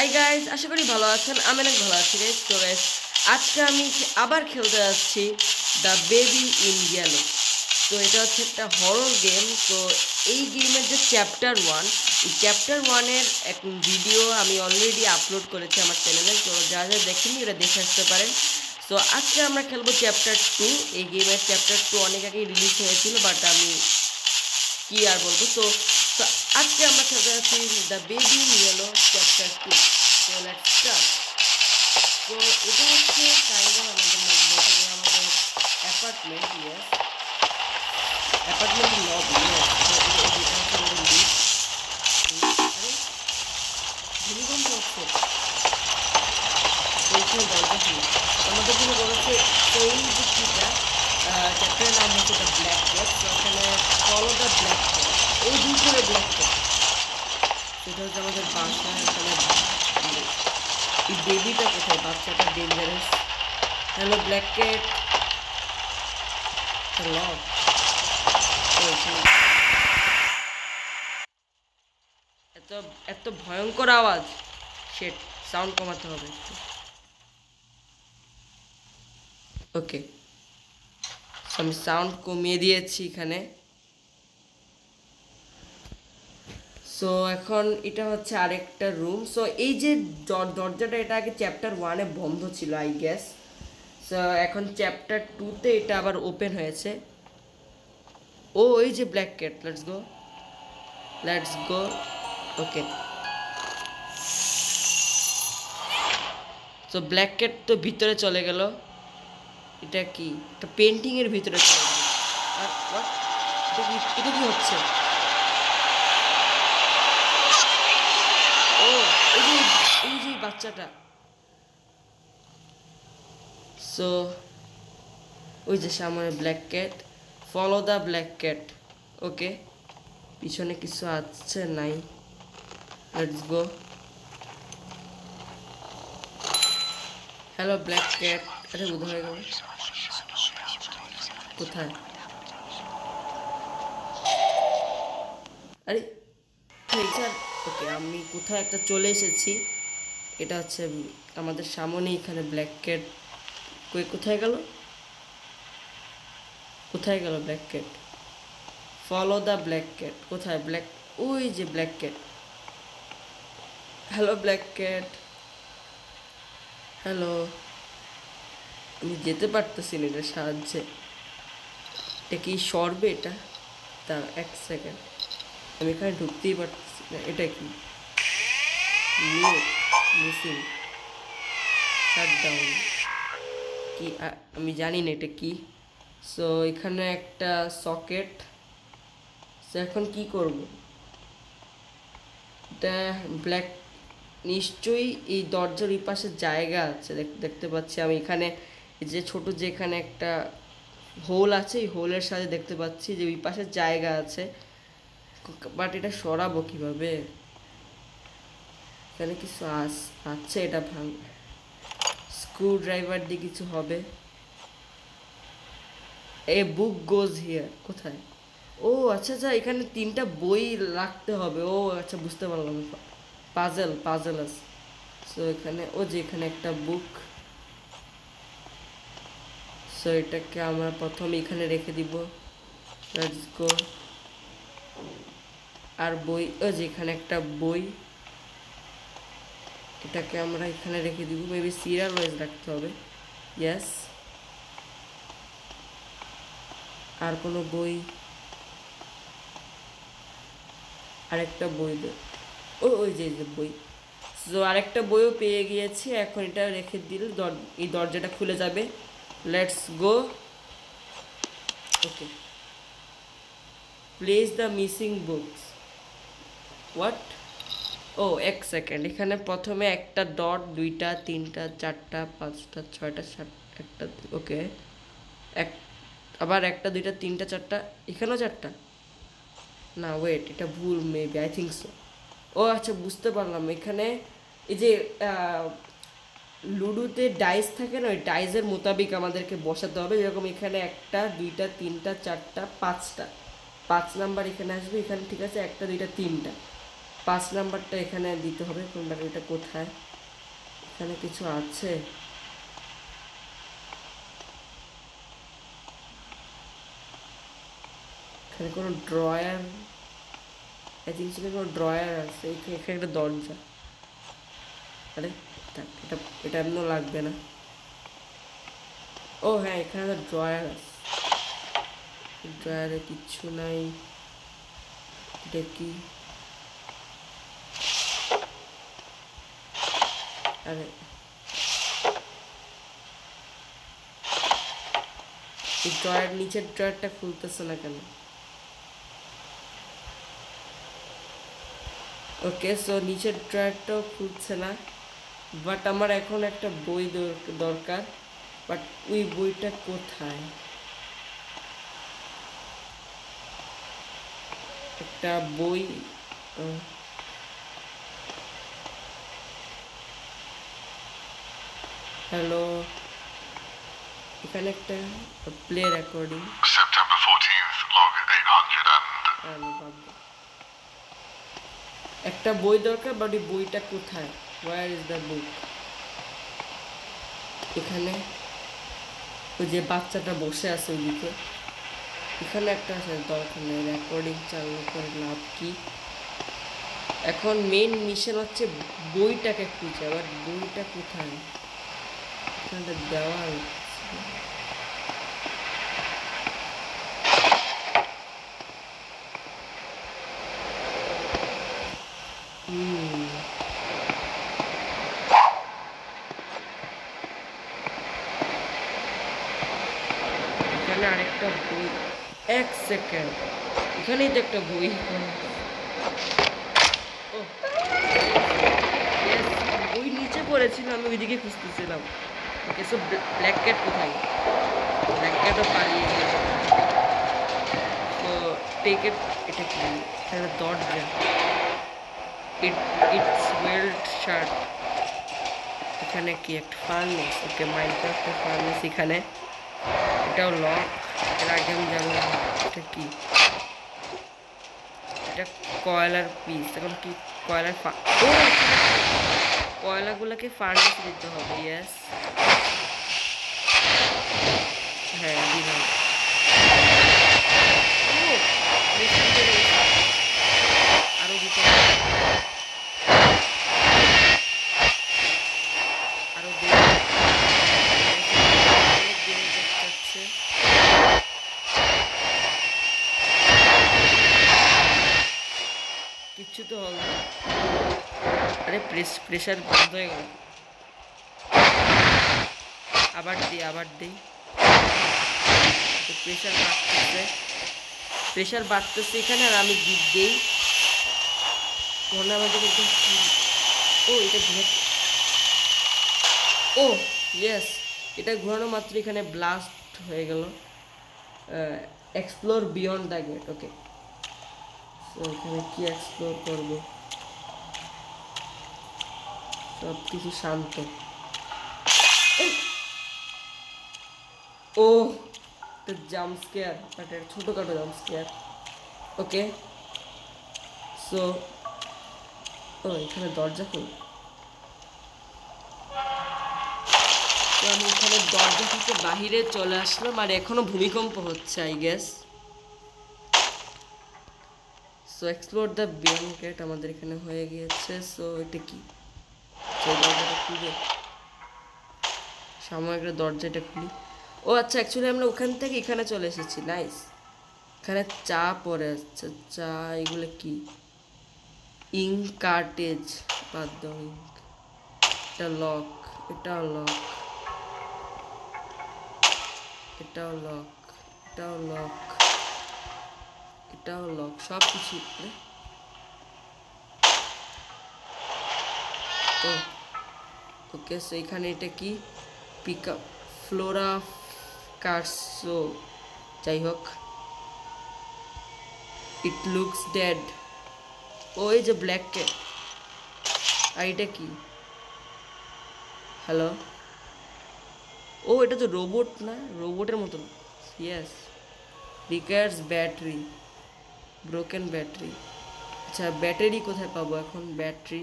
Hi guys আশা করি ভালো আছেন। আমি অনেক ভালো আছি গাইজ তো গাইজ আজকে আমি আবার খেলতে যাচ্ছি দ্য বেবি ইন তো এটা হচ্ছে একটা হরর গেম তো এই গেমের যে চ্যাপ্টার ওয়ান এই চ্যাপ্টার ওয়ানের এক ভিডিও আমি অলরেডি আপলোড করেছি আমার চ্যানেলে তো যা যা দেখেনি ওরা দেখে আসতে পারেন। তো আজকে আমরা খেলব চ্যাপ্টার টু এই গেমের চ্যাপ্টার টু অনেক আগেই রিলিজ হয়েছিল বাট আমি কি আর বলব? তো আজকে আমরা খেলতে যাচ্ছি the baby yellow chapter two তো লেটস তো এটা হচ্ছে কাইন্ড আমাদের আমাদের অ্যাপার্টমেন্ট ইয়েস অ্যাপার্টমেন্ট লবি আমাদের হচ্ছে। জন্য বলেছে এই যে চ্যাপ্টারের নাম হচ্ছে দ্য ব্ল্যাক ক্যাট তো ওখানে ফলো দ্য ব্ল্যাক এই দুই ব্ল্যাক ক্যাট সেটা হচ্ছে আমাদের বাসা, এখানে এই বেবিটা কোথায়? বাচ্চাটা ডেঞ্জারাস হ্যালো ব্ল্যাক ক্যাট এত এত ভয়ঙ্কর আওয়াজ। সেট সাউন্ড কমাতে হবে ওকে আমি সাউন্ড কমিয়ে দিয়েছি এখানে। সো এখন এটা হচ্ছে আরেকটা রুম সো এই যে দরজাটা, এটা আগে চ্যাপ্টার ওয়ানে বন্ধ ছিল আই গ্যাস সো এখন চ্যাপ্টার টুতে এটা আবার ওপেন হয়েছে। ও, এই যে black cat let's go let's go okay so black cat তো ভিতরে চলে গেল। এটা কি? একটা পেন্টিং এর ভিতরে চলে গেল। আর এটা কি হচ্ছে ও এই যে এই যে বাচ্চাটা। সো ওই যে সামনে black cat follow the black cat okay পিছনে কিছু আছে? নাই। Let's go hello black cat আরে উধার হয়ে গেল কোথায়? আরে ওকে আমি কোথায় একটা চলে এসেছি? এটা হচ্ছে আমাদের সামনে এখানে ব্ল্যাক ক্যাট কই, কোথায় গেল? কোথায় গেল black cat follow the black cat কোথায়? ব্ল্যাক ওই যে black cat hello black cat hello আমি যেতে পারতেছি না এটার সাহায্যে। এটা কি সরবে এটা? তা এক সেকেন্ড আমি এখানে ঢুকতেই পারতেছি না। এটা কি? মিসিং শাটডাউন কি আমি জানি না এটা কি। সো এখানে একটা সকেট সো এখন কি করব? এটা ব্ল্যাক নিশ্চয়ই এই দরজার ওই পাশে জায়গা আছে। দেখ- দেখতে পাচ্ছি আমি এখানে যে ছোট যে এখানে একটা হোল আছে, এই হোলের সাথে দেখতে পাচ্ছি যে ওই পাশে জায়গা আছে। বাট এটা সরাবো কীভাবে? এখানে কিছু আস, আছে এটা ভাঙ স্ক্রু ড্রাইভার দিয়ে কিছু হবে। এ বুক গোজ হিয়ার কোথায়? ও আচ্ছা আচ্ছা এখানে তিনটা বই রাখতে হবে। ও আচ্ছা বুঝতে পারলাম। পাজেল পাজেল আছে সো এখানে, ও যে এখানে একটা বুক সো এটাকে আমরা প্রথম এখানে রেখে দিব। আর বই, ও যে এখানে একটা বই। এটাকে আমরা এখানে রেখে দিব। মেবি সিরিয়াল ওয়াইজ রাখতে হবে। ইয়েস আর কোনো বই? আরেকটা বই ও ওই যে যে বই। তো আরেকটা বইও পেয়ে গিয়েছি। এখন এটা রেখে দিলে। এই দরজাটা খুলে যাবে। Let's go okay place the missing books what ও, এক সেকেন্ড এখানে প্রথমে একটা ডট দুইটা, তিনটা, চারটা, পাঁচটা, ছয়টা, সাত, একটা ওকে এক, আবার একটা, দুইটা, তিনটা, চারটা, এখানেও চারটা? না ওয়েট এটা ভুল মেবি আই থিঙ্ক সো ও আচ্ছা বুঝতে পারলাম। এখানে এই যে লুডোতে ডাইস থাকে না, ওই ডাইসের মোতাবিক আমাদেরকে বসাতে হবে। যেরকম এখানে একটা, দুইটা, তিনটা, চারটা, পাঁচটা। পাঁচ নাম্বার এখানে আসবে, এখানে ঠিক আছে, একটা, দুইটা, তিনটা। পাঁচ নাম্বারটা এখানে দিতে হবে কোন ব্যাটারিটা কোথায়? এখানে কিছু আছে? এখানে কোনো ড্রয়ার আই থিঙ্ক কোনো ড্রয়ার আছে এখানে একটা দরজা। আরে, এটা এটা এমনও লাগবে না। ও হ্যাঁ এখানে একটা ড্রয়ার আছে। ড্রয়ারে কিচ্ছু নাই। এটা আরে এই ড্রয়ার নিচের ড্রয়ারটা খুলতেছে না কেন ওকে সো নিচের ড্রয়ারটাও খুলছে না বাট আমার এখন একটা বই দর- দরকার বাট ওই বইটা কোথায় একটা বই হ্যালো এখানে একটা play recording September 14th, log 800 and ভাববো। একটা বই দরকার বাট ওই বইটা কোথায়? ওয়ার ইজ দ্য বুক এখানে ওই যে বাচ্চাটা বসে আছে ওইদিকে। এখানে একটা আছে দরকার নেই রেকর্ডিং চালু করে লাভ কি? এখন মেন মিশন হচ্ছে বইটাকে খুঁজে আবার বইটা কোথায়? দেওয়াল। হুম। এখানে আরেকটা বই। এক সেকেন্ড। এখানেই তো একটা বই। বই নিচে পড়েছিল, আমি ওইদিকে খুঁজতেছিলাম। সো ব্ল্যাক ক্যাট কোথায়? ব্ল্যাক ক্যাটও পালিয়ে গেল তো টেক এটা কি? এখানে দরজা ইট ইটস ওয়েল্ড শার্ট এখানে কি একটা ফার্নেস ওকে মাইনক্রাফটের ফার্নেস এখানে। এটাও লক এর আগে আমি জানলাম এটা কি? এটা কয়লার পিস এখন কি কয়লার কয়লাগুলোকে ফার্নেস দিতে হবে ইয়েস হ্যাঁ দিলাম ও, মেশিন চলে গেছে। আরও দিতে হবে। আরও দিই। অনেক দিন দেখতে হচ্ছে। কিচ্ছু তো হল না আরে প্রেস প্রেশার বন্ধ হয়ে গেল। আবার দিই আবার দিই। প্রেশার বাড়তেছে। প্রেশার বাড়তেছে এখানে আর আমি গিট দিই। মনে আমাদের ও, এটা ঘুরে ও ইয়েস এটা ঘোরানো মাত্র এখানে ব্লাস্ট হয়ে গেল। Explore beyond the gate okay তো এখানে কি এক্সপ্লোর করব? সব কিছু শান্ত! ও জাম্প স্কেয়ার বাট এটা ছোটোখাটো জাম্প স্কেয়ার ওকে সো ও, এখানে দরজা খুল। আমি এখানে দরজা থেকে বাহিরে চলে আসলাম, আর এখনও ভূমিকম্প হচ্ছে I guess so explore the banquet আমাদের এখানে হয়ে গিয়েছে। সো এটা কি? সেই দরজাটা সাময়িক দরজাটা খুলি। ও আচ্ছা অ্যাকচুয়ালি আমরা ওখান থেকে এখানে চলে এসেছি। নাইস এখানে চা পরে আসছে চা, এগুলো কি? ইঙ্ক কার্টেজ বাদ দাও ইঙ্ক এটা লক এটাও লক এটাও লক এটাও লক এটাও লক সব কিছু ও। ওকে সো এখানে এটা কি? পিক আপ ফ্লোরা কার্সো যাই হোক। ইট লুকস ডেড ও, এই যে ব্ল্যাক ক্যাট আর এটা কি? হ্যালো ও, এটা তো রোবট না? রোবটের মতো yes requires battery broken battery আচ্ছা ব্যাটারি কোথায় পাবো এখন? ব্যাটারি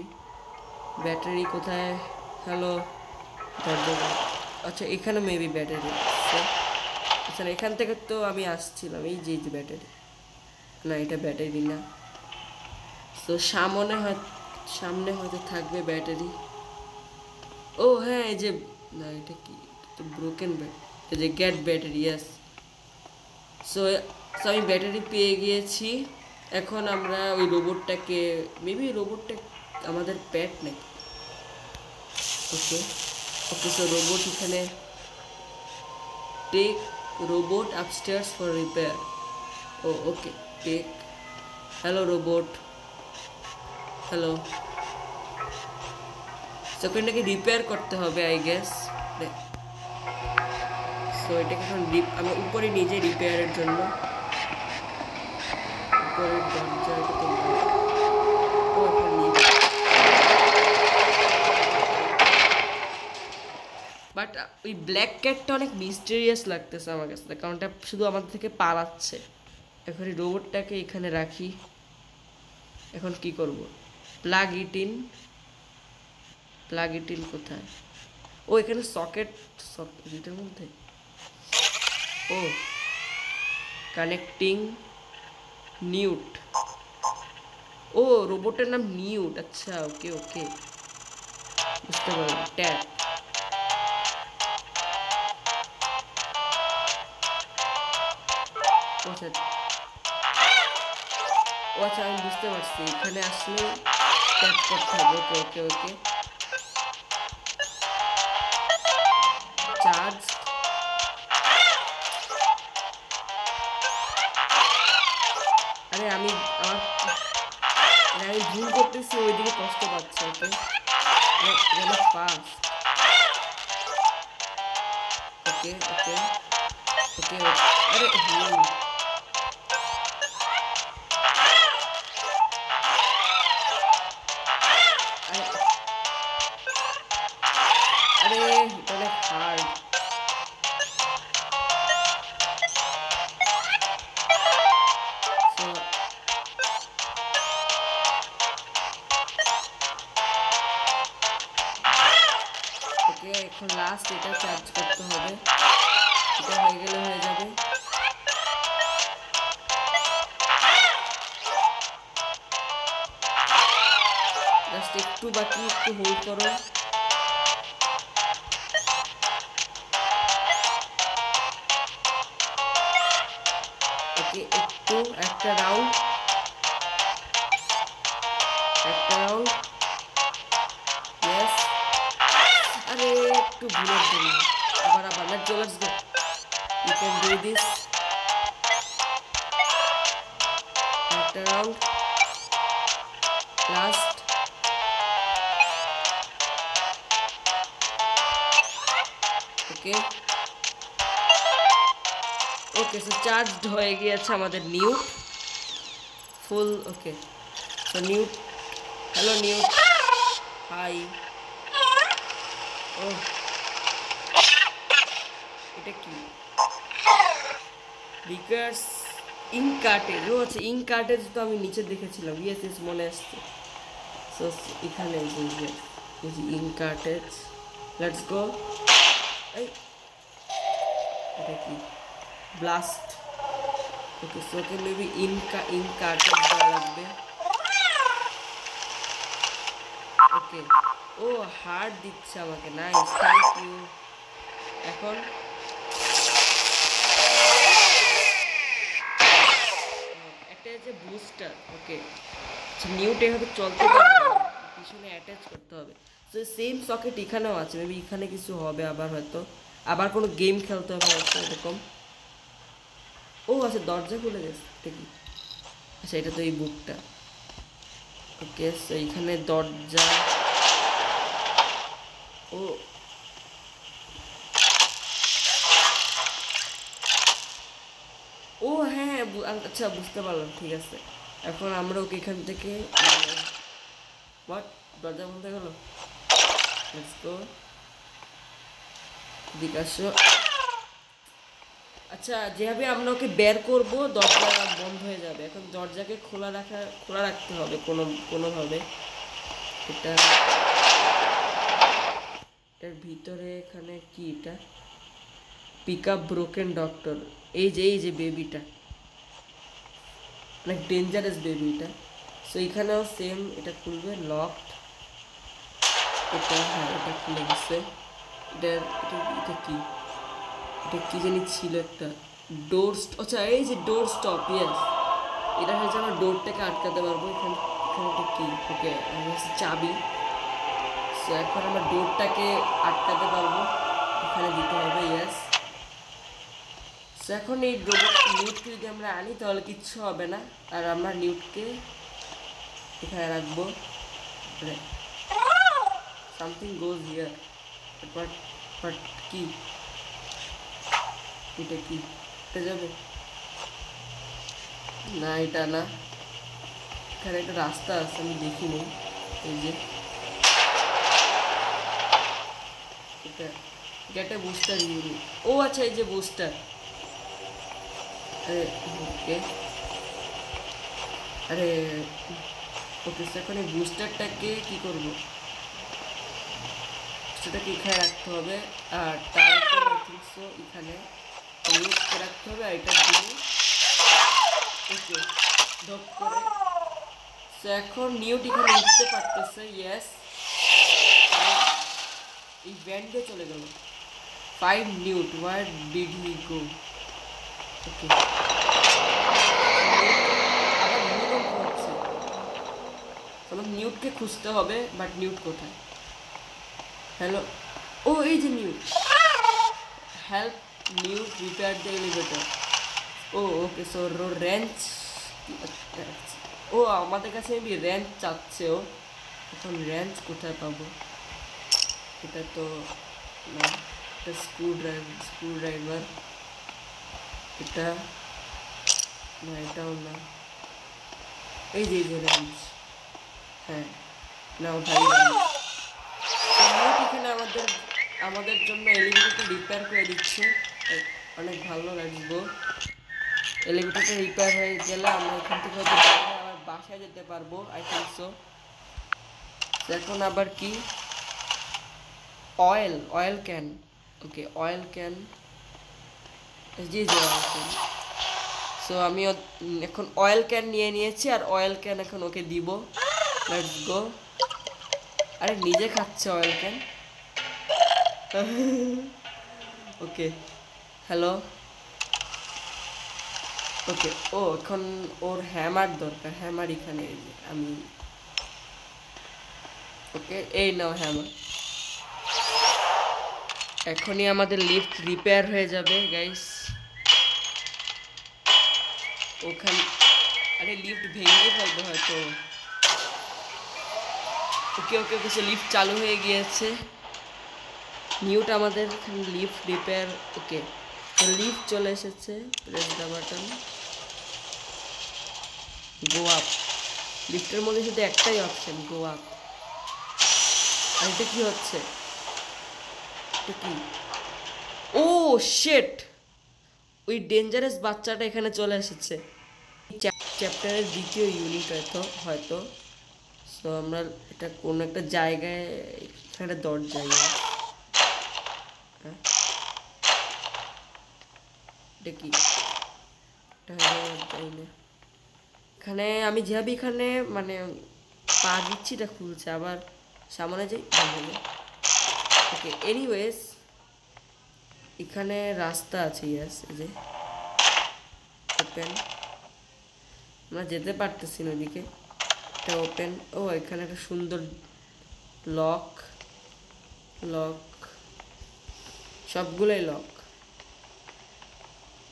ব্যাটারি কোথায়? হ্যালো আচ্ছা এখানে মেবি ব্যাটারি আচ্ছা এখান থেকে তো আমি আসছিলাম, এই যে ব্যাটারি না, এটা ব্যাটারি না। তো সামনে হয় সামনে হয়তো থাকবে ব্যাটারি ও হ্যাঁ এই যে না, এটা কি? তো ব্রোকেন এই যে got battery yes so so আমি ব্যাটারি পেয়ে গিয়েছি। এখন আমরা ওই রোবটটাকে মেবি রোবটটা আমাদের প্যাট নাকি? ওকে ওকে সো রোবট এখানে take robot upstairs for repair O okay take hello robot hello সেকেন্ডটাকে repair করতে হবে আই গেস সো এটাকে এখন আমি উপরে নিজে রিপেয়ারের জন্য, উপরের দরজা এটা তো না। ও এখন নিচে বাট ওই ব্ল্যাক ক্যাটটা অনেক মিস্টেরিয়াস লাগতেছে আমার কাছে। কারণ ওটা শুধু আমাদের থেকে পালাচ্ছে। এখন এই রোবটটাকে এখানে রাখি। এখন কি করব? Plug it in plug it in কোথায়? ও, এখানে সকেট সকেটের মধ্যে? ও কানেক্টিং নিউট ও রোবটের নাম নিউট আচ্ছা ওকে ওকে বুঝতে পারলাম। ট্যাপ আচ্ছা ও আচ্ছা আমি বুঝতে পারছি। এখানে আসলে ট্যাপ করতে হবে ওকে ওকে? ওকে চার্জ আরে আমি, আমার আমি ভুল করতেছি ওইদিকে কষ্ট পাচ্ছে, ওকে? ফাস্ট ওকে ওকে ওকে আরে গিয়েছে আমাদের নিউ ফুল okay so Newt hello Newt hi ও এটা কি? বিকার্স ইঙ্ক কার্টেজ ও আচ্ছা ইঙ্ক কার্টেজ তো আমি নিচে দেখেছিলাম। ইয়েস ইয়েস মনে আসছে। সো এখানে ইঙ্ক কার্টেজ লেটস গো এই, এটা কি? Blast okay okay maybe ink in cartridge দেওয়া লাগবে ওকে ও হার্ট দিচ্ছে আমাকে নাইস থ্যাংক ইউ এখন একটা হচ্ছে বুস্টার ওকে নিউটে এভাবে চলতে পারবে পিছনে অ্যাটাচ করতে হবে। তো সেম সকেট এখানেও আছে। মেবি এখানে কিছু হবে, আবার হয়তো। আবার কোনো গেম খেলতে হবে, হয়তো, এরকম। ও আচ্ছা দরজা খুলে গেছে কি আচ্ছা এটা তো এই বুকটা। ওকে এইখানে দরজা। ও। ও হ্যাঁ হ্যাঁ আচ্ছা বুঝতে পারলাম, ঠিক আছে। এখন আমরা ওকে এখান থেকে হোয়াট দরজা বলতে গেল? লেটস বিকাশ আচ্ছা যেভাবে আমরা ওকে বের করব, দরজা বন্ধ হয়ে যাবে। এখন দরজাকে খোলা রাখা, খোলা রাখতে হবে কোনো, কোনোভাবে। এটা, এটার ভিতরে এখানে কি এটা? পিক আপ ব্রোকেন ডক্টর এই যে এই যে বেবিটা অনেক ডেঞ্জারাস বেবিটা সো এখানেও সেম এটা খুলবে লকড এটা হ্যাঁ এটা খুলে গেছে। এটা এটা এটা কি? এটা কি জানি ছিল একটা ডোর আচ্ছা এই যে ডোর স্টপ ইয়েস এটা হচ্ছে আমরা ডোরটাকে আটকাতে পারব, এখানে এখানে কি? ওকে হচ্ছে চাবি। সো এখন আমরা ডোরটাকে আটকাতে পারব, এখানে দিতে হবে ইয়েস এখন এই রোবট নিউটকে যদি আমরা আনি, তাহলে কিচ্ছু হবে না। আর আমরা নিউটকে এখানে রাখব। Something goes here but but কি? এটা কি? এটা যাবে? না, এটা না। এখানে একটা রাস্তা আছে, আমি দেখিনি এই যে। এটা একটা বুস্টার ইউনি ও আচ্ছা এই যে বুস্টার আরে, ওকে। আরে, ওকে এখন এই বুস্টারটাকে কি করব? সেটাকে এখানে রাখতে হবে। আর তার উপর I think এখানে রাখতে হবে, আর এটা ওকে ঢপ করে। সো এখন নিউট এখানে উঠতে পারতেছে ইয়েস এই ব্যান্ডে চলে গেল। Five Newt where did he go okay আবার ভূমিকম্প হচ্ছে নিউটকে খুঁজতে হবে বাট নিউট কোথায়? হ্যালো ও, এই যে Newt. Help Newt repair the elevator O okay so wrench ও আমাদের কাছে এমনি রেঞ্চ চাচ্ছে, ও। এখন রেঞ্চ কোথায় পাবো? এটা তো না, এটা স্ক্রু ড্রাইভার স্ক্রু এটা না, এটাও না। এই যে যে রেঞ্চ হ্যাঁ না রেঞ্চ এখানে আমাদের আমাদের জন্য এলিভেটরটা রিপেয়ার করে দিচ্ছে। অনেক ভালো লাগবে। এলিভেটরটা রিপেয়ার হয়ে গেলে আমরা এখান থেকে হয়তো আবার বাসায় যেতে পারব আই থিঙ্ক সো এখন আবার কি? Oil oil can okay oil can জি জি অয়েল ক্যান সো আমি এখন অয়েল ক্যান নিয়ে নিয়েছি আর অয়েল ক্যান এখন ওকে দিব। লেটস গো আরে, নিজে খাচ্ছে oil can okay hello okay ও, এখন ওর হ্যামার দরকার হ্যামার এখানে আমি ওকে, এই নাও হ্যামার এখনই আমাদের লিফট রিপেয়ার হয়ে যাবে গাইস ওখানে, আরে লিফট ভেঙে ফেলবে হয়তো। ওকে ওকে সে লিফট চালু হয়ে গিয়েছে। নিউট আমাদের লিফট রিপেয়ার ওকে লিফট চলে এসেছে press the button go up লিফটের মধ্যে শুধু একটাই অপশন গো আপ আর এটা কি হচ্ছে? কি? ও শেট ওই ডেঞ্জারাস বাচ্চাটা এখানে চলে এসেছে। চ্যাপ্টারের দ্বিতীয় ইউনিট হয়তো হয়তো। সো আমরা এটা কোনো একটা জায়গায়, এখানে দরজায়। এটা কি। এখানে আমি যেভাবে এখানে মানে পা দিচ্ছি, এটা খুলছে। আবার সামনে যাই ওকে এনিওয়েজ এখানে রাস্তা আছে ইয়াস যে। ওপেন আমরা যেতে পারতেছি না ওদিকে এটা ওপেন ও, এখানে একটা সুন্দর লক লক সবগুলোই লক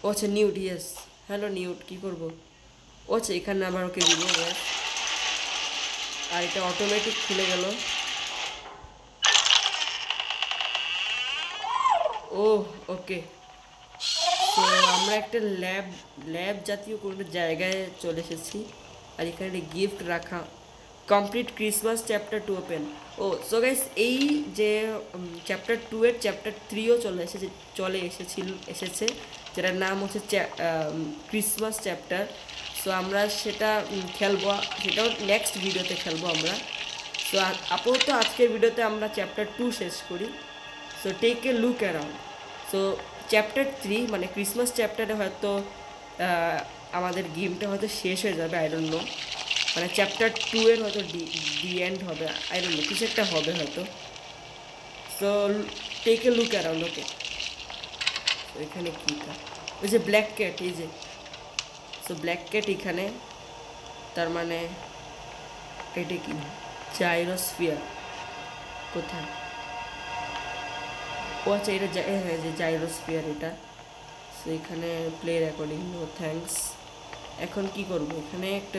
ও আচ্ছা নিউট ইয়েস হ্যালো নিউট কী করব? ও আচ্ছা এখানে আবার ওকে দিব yes। আর এটা অটোমেটিক খুলে গেল। ও ওকে তো আমরা একটা ল্যাব ল্যাব জাতীয় কোনো জায়গায় চলে এসেছি। আর এখানে গিফট রাখা। Complete Christmas chapter two open ও সো গাইস এই যে চ্যাপ্টার টু এর চ্যাপ্টার থ্রিও চলে এসেছে, চলে এসেছিল, এসেছে। যেটার নাম হচ্ছে ক্রিসমাস চ্যাপ্টার সো আমরা সেটা খেলব, সেটাও নেক্সট ভিডিওতে খেলব আমরা। সো আপাতত আজকের ভিডিওতে আমরা চ্যাপ্টার টু শেষ করি। So take a look around so chapter three মানে ক্রিসমাস চ্যাপ্টারে হয়তো আমাদের গেমটা হয়তো শেষ হয়ে যাবে আই ডোন্ট নো মানে চ্যাপ্টার টু এর হয়তো ডি ডি এন্ড হবে আই ডোন্ট নো কিছু একটা হবে হয়তো। So take a look around okay এখানে কী ওই যে ব্ল্যাক ক্যাট এই যে। সো ব্ল্যাক ক্যাট এখানে, তার মানে এটা কি? জাইরোস্ফিয়ার কোথায়? ও আচ্ছা এটা জা- হ্যাঁ যে জাইরোস্ফিয়ার এটা। সো এখানে প্লে রেকর্ডিং নো থ্যাঙ্কস এখন কি করব? এখানে একটা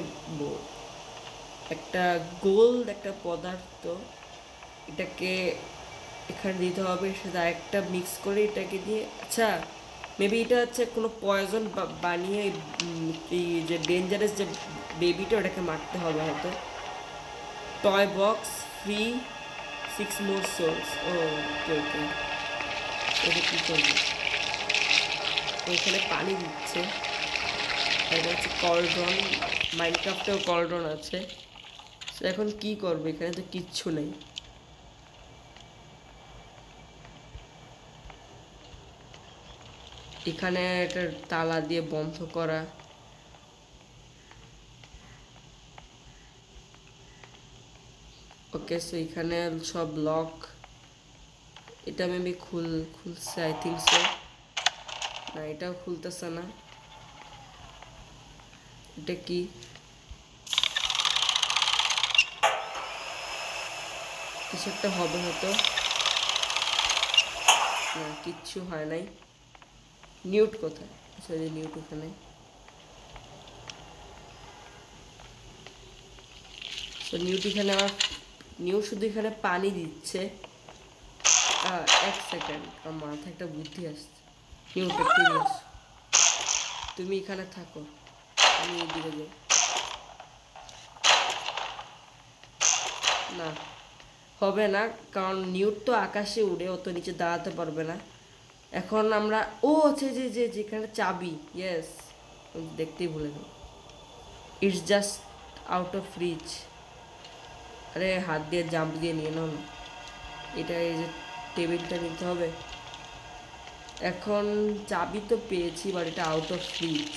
একটা গোল্ড একটা পদার্থ, এটাকে এখানে দিতে হবে, সেটা একটা মিক্স করে এটাকে দিয়ে। আচ্ছা মেবি এটা হচ্ছে কোনো পয়জন বানিয়ে এই যে ডেঞ্জারাস যে বেবিটা ওটাকে মারতে হবে হয়তো। Toy box free six more souls ও ওকে ওকে কী এখানে পানি দিচ্ছে। এটা হচ্ছে কলড্রন মাইনক্রাফটেও কলড্রন আছে। এখন কি করব? এখানে তো কিচ্ছু নেই। এখানে একটা তালা দিয়ে বন্ধ করা। ওকে সো এখানে সব লক এটা মেবি খুল, খুলছে আই থিঙ্ক সো না, এটাও খুলতেছে না। এটা কি? কিছু একটা হবে হয়তো। না, কিচ্ছু হয় নাই। নিউট কোথায়? যে নিউট ওখানে তো নিউট এখানে আমার নিউ শুধু এখানে পানি দিচ্ছে। এক সেকেন্ড আমার মাথায় একটা বুদ্ধি আসছে। নিউট নিয়ে তুমি এখানে থাকো। আমি এদিকে যাই। না, হবে না, কারণ নিউট তো আকাশে উড়ে ও তো নিচে দাঁড়াতে পারবে না। এখন আমরা, ও আছে যে যে, যেখানে চাবি ইয়েস দেখতেই ভুলে গেল it's just out of reach আরে হাত দিয়ে জাম্প দিয়ে নিয়ে নাও না। এটা এই যে টেবিলটা নিতে হবে। এখন চাবি তো পেয়েছি বাট এটা আউট অফ রিচ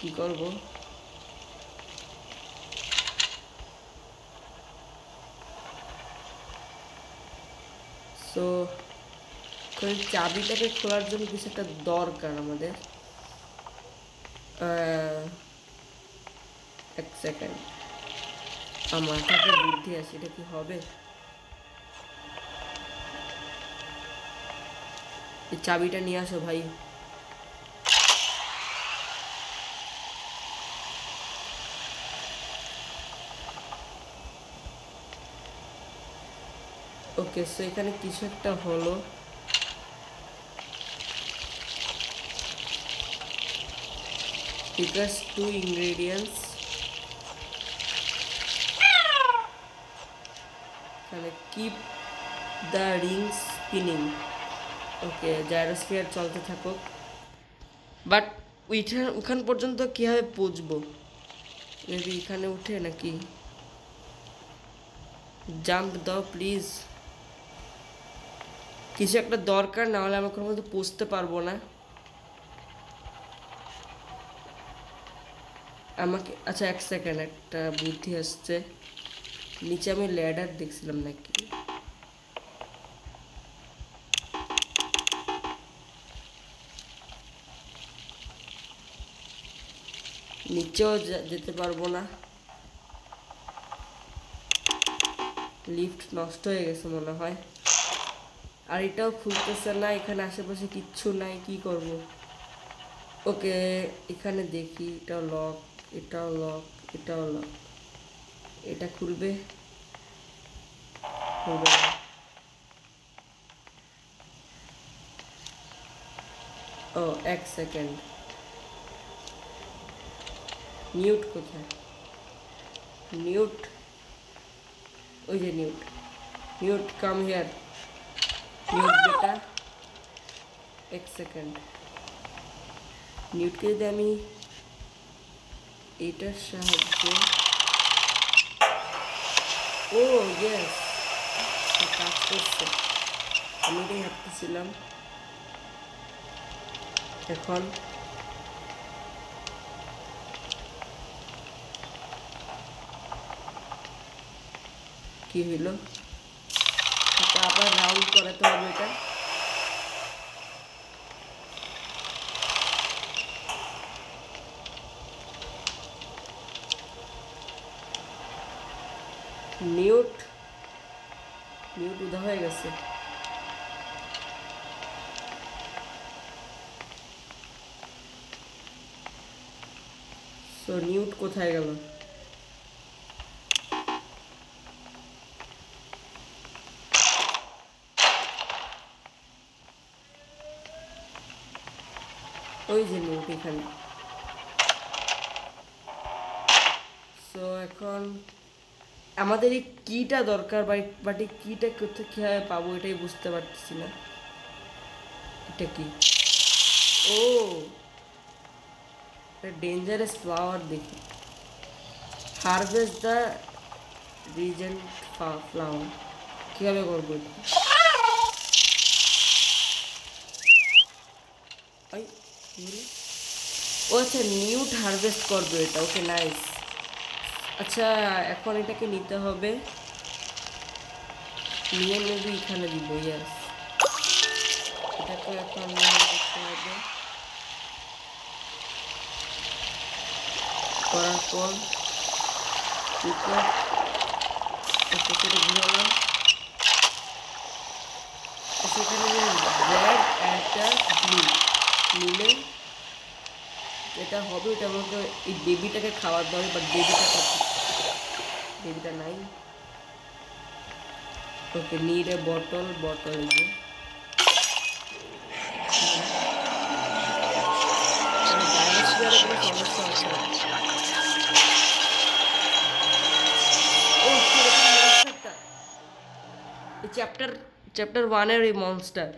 কী করব? সো চাবিটাকে খোলার জন্য কিছু একটা দরকার আমাদের। এক সেকেন্ড আমার কাছে বুদ্ধি আছে, এটা কি হবে? চাবিটা নিয়ে আসো ভাই। ওকে সো এখানে কিছু একটা হলো। Requires two ingredients. তাহলে keep the ring spinning okay gyrosphere চলতে থাকুক। বাট ওইখান ওখান পর্যন্ত কীভাবে পৌঁছবো মেবি এখানে উঠে নাকি? জাম্প দাও প্লিজ কিছু একটা দরকার না হলে আমরা কোনো মতো পৌঁছতে পারব না। আমাকে আচ্ছা এক সেকেন্ড একটা বুদ্ধি আসছে। নিচে আমি ল্যাডার দেখছিলাম নাকি? নিচেও যেতে পারব না। লিফট নষ্ট হয়ে গেছে মনে হয়। আর এটাও খুলতেছে না, এখানে আশেপাশে কিচ্ছু নাই, কি করব? ওকে এখানে দেখি, এটাও লক এটাও লক এটাও লক এটা খুলবে? খুলবে না। ও, এক সেকেন্ড মিউট কোথায়? মিউট ওই যে Newt Newt come here Newt বেটা এক সেকেন্ড নিউটকে যদি আমি এটার সাহায্যে ও ইয়েস কাজ করছে আমি এটাই ভাবতেছিলাম এখন কি হইল আবার রাউন্ড করাতে হবে এটা নিউট নিউট উদা হয়ে গেছে। সো নিউট কোথায় গেল? ওই যে নিউট এখানে। সো এখন আমাদের এই কিটা দরকার বাট এই কিটা কোথায় কীভাবে পাবো এটাই বুঝতে পারছি না। এটা কি? ও। ডেঞ্জারাস ফ্লাওয়ার দেখি। হারভেস্ট দ্য রিজেন্ট ফ্লাওয়ার কীভাবে করব? ও আচ্ছা নিউট হারভেস্ট করবে এটা। ওকে নাইস আচ্ছা এখন এটাকে নিতে হবে। নিয়ে নেবি, এখানে দিব ইয়াস এটাকে এখন হবে। করার পর একটা এটা হবে এটা আমাকে এই বেবিটাকে খাওয়াতে হবে বাট বেবিটা বেবিটা নাই okay need a bottle bottle যে ডাইনোসরের কোনো সমস্যা আছে ও মনস্টারটা এই চ্যাপ্টার চ্যাপ্টার ওয়ানের এই মনস্টার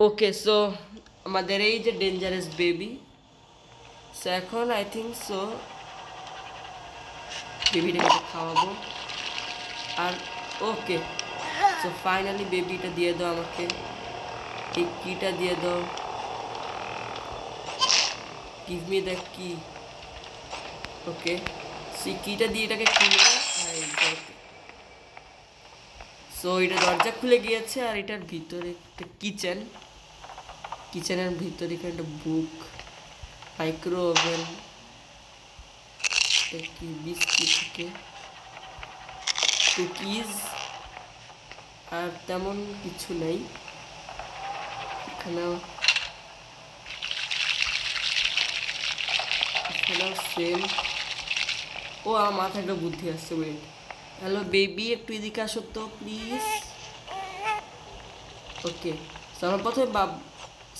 ওকে সো এখন আই থিঙ্ক সো বেবিটাকে খাওয়াবো আর ওকে সো ফাইনালি বেবিটা দিয়ে দাও আমাকে এই কিটা দিয়ে দাও গিভ মি দ্য কি ওকে সেই কিটা দিয়ে এটাকে খুলবো সো এটা দরজা খুলে গিয়েছে আর এটার ভিতরে একটা কিচেন কিচেনের ভিতরে একটা বুক মাইক্রো ওভেন কি বিস্কিট থেকে কুকিজ আর তেমন কিছু নেই। এখানেও এখানেও সেম ও, আমার মাথায় একটা বুদ্ধি আসছে ওয়েট হ্যালো বেবি একটু এদিকে আসো তো প্লিজ ওকে আমার প্রথমে বাব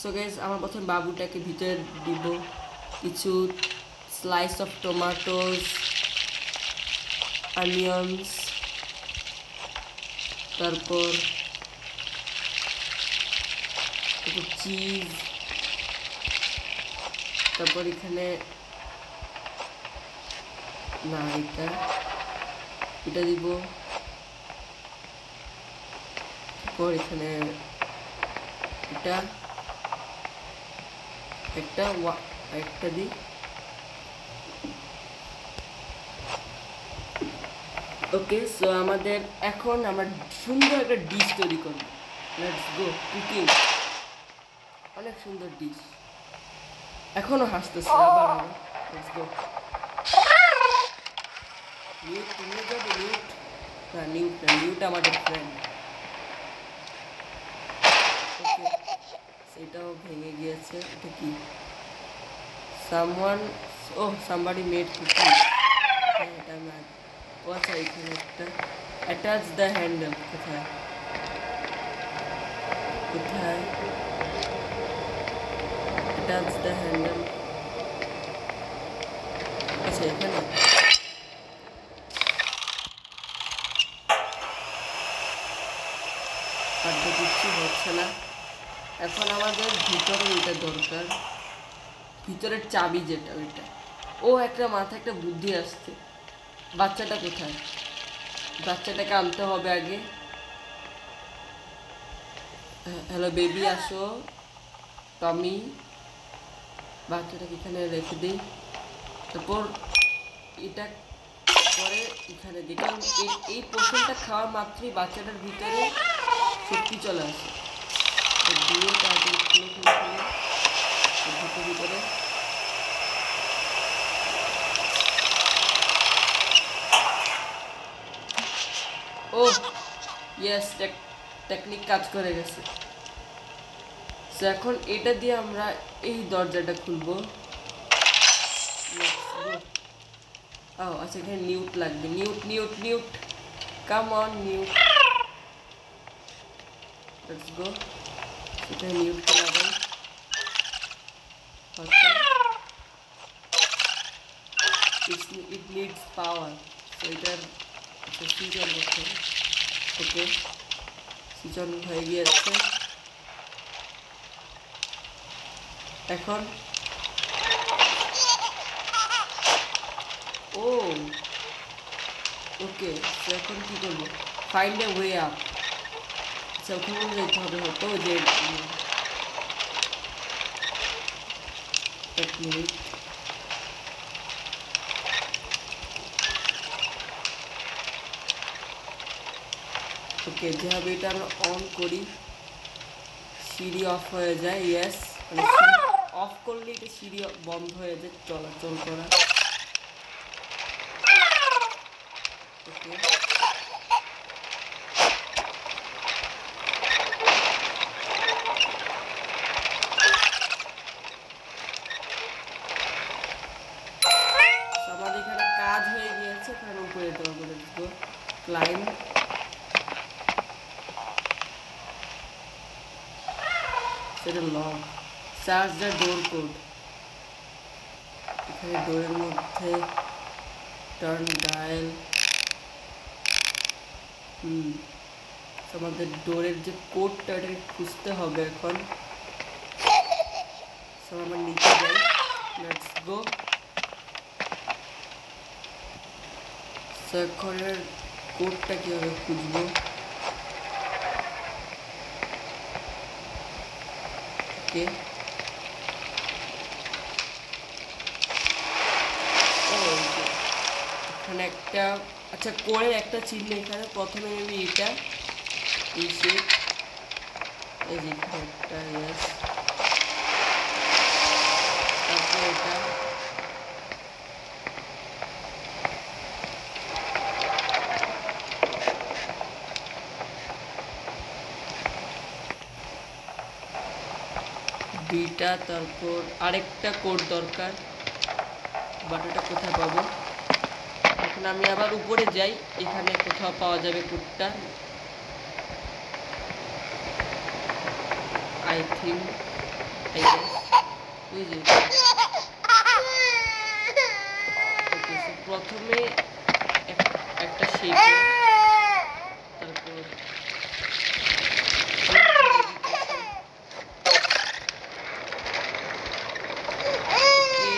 সো গাইস আমার প্রথমে বাবুটাকে ভিতরে দিব। কিছু স্লাইস অফ টমাটোস অনিয়নস তারপর চিজ তারপর এখানে না, এটা এটা দিব। তারপর এখানে এটা একটা একটা দিই। ওকে সো আমাদের এখন আমরা সুন্দর একটা ডিশ তৈরি করব। লেটস গো কুকিং অনেক সুন্দর ডিশ এখনও হাসতেছে, আবার লেটস গো আমাদের ফ্রেন্ড ওকে সেটাও ভেঙে গিয়েছে। এটা কি? সামওয়ান ও সামবাড়ি মেড কুকিজ এটা ম্যাথ ও আচ্ছা এখানে একটা অ্যাটাচ দ্য হ্যান্ডেল কোথায় কোথায় অ্যাটাচ দ্য হ্যান্ডেল আচ্ছা এখানে পাঠ্য কিছু হচ্ছে না, এখন আমাদের ভিতরে এটা দরকার। ভিতরের চাবি যেটা ওইটা। ও একটা মাথা একটা বুদ্ধি আসছে। বাচ্চাটা কোথায়? বাচ্চাটাকে আনতে হবে আগে। হ্যালো বেবি, আসো। টমি, বাচ্চাটাকে এখানে রেখে দিই। তারপর এটা পরে এখানে দিই। কারণ এই- পোষণটা খাওয়া মাত্রই বাচ্চাটার ভিতরে শক্তি চলে আসে। দিয়ে খুলে খুলে খুলে তো ঢুকে ভিতরে ও ইয়েস টেকনিক কাজ করে গেছে তো এখন এটা দিয়ে আমরা এই দরজাটা খুলবো Let's go. ও আচ্ছা এখানে নিউট লাগবে Newt Newt Newt come on Newt let's go এখানে নিউটকে লাগাই আচ্ছা ইট নিডস পাওয়ার তো এটার আচ্ছা সুইচ অন করতে হবে ওকে সুইচ অন হয়ে গিয়েছে এখন ও ওকে তো এখন কি করব ফাইন্ড এ ওয়ে আপ আচ্ছা ওখানে যেতে হবে হয়তো যে এক মিনিট ওকে যেভাবে এটা আমরা অন করি। সিঁড়ি অফ হয়ে যায় ইয়েস অফ করলে এটা সিঁড়ি বন্ধ হয়ে যায়, চলাচল করা ওকে So, আমাদের এখানে কাজ হয়ে গিয়েছে এখানে উপরে যেতে পারব দেখব ক্লাইম সেটা lock charge the door code এখানে ডোরের মধ্যে টার্ন ডায়াল হুম, আমাদের ডোরের যে কোডটা ওটাকে খুঁজতে হবে এখন। সো আমরা নিচে যাই। লেটস গো স্যাকরের কোডটা কীভাবে খুঁজবো? ওকে ও এই যে। এখানে একটা আচ্ছা কোরের একটা চিহ্ন এখানে, প্রথমে নেবি এটা এই এই যে একটা ইয়াস তারপর এটা। দুইটা, তারপর আরেকটা কোড দরকার। বাট ওটা কোথায় পাবো? এখন আমি আবার উপরে যাই এখানে কোথাও পাওয়া যাবে কুটটা। আই থিঙ্ক আই ওই যে ওকে সো প্রথমে এক- একটা শেপে তারপর এ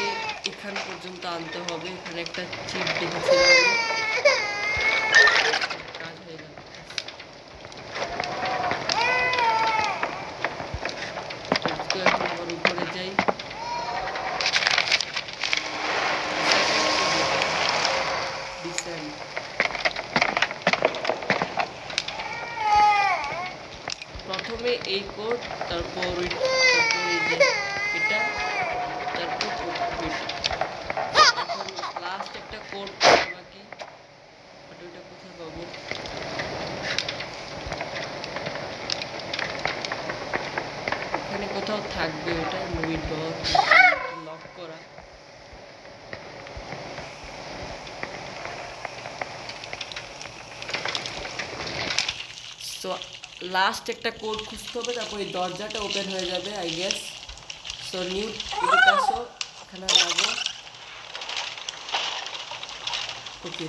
এখান পর্যন্ত আনতে হবে এখানে একটা চিপ দেখেছিলাম আমি। কাজ হয়ে যাবে Let's go, এখন আবার উপরে যাই Descend. প্রথমে এই কোড তারপর ওই তারপর এই যে এটা তারপর ওইটা এখন লাস্ট একটা কোড বাকি বাট ওইটা কোথায় পাবো ওখানে কোথাও থাকবে ওটা মুভি ডর লক করা। সো লাস্ট একটা কোড খুঁজতে হবে, তারপর এই দরজাটা ওপেন হয়ে যাবে আই গেস সো নিউ এখানে লাগো ওকে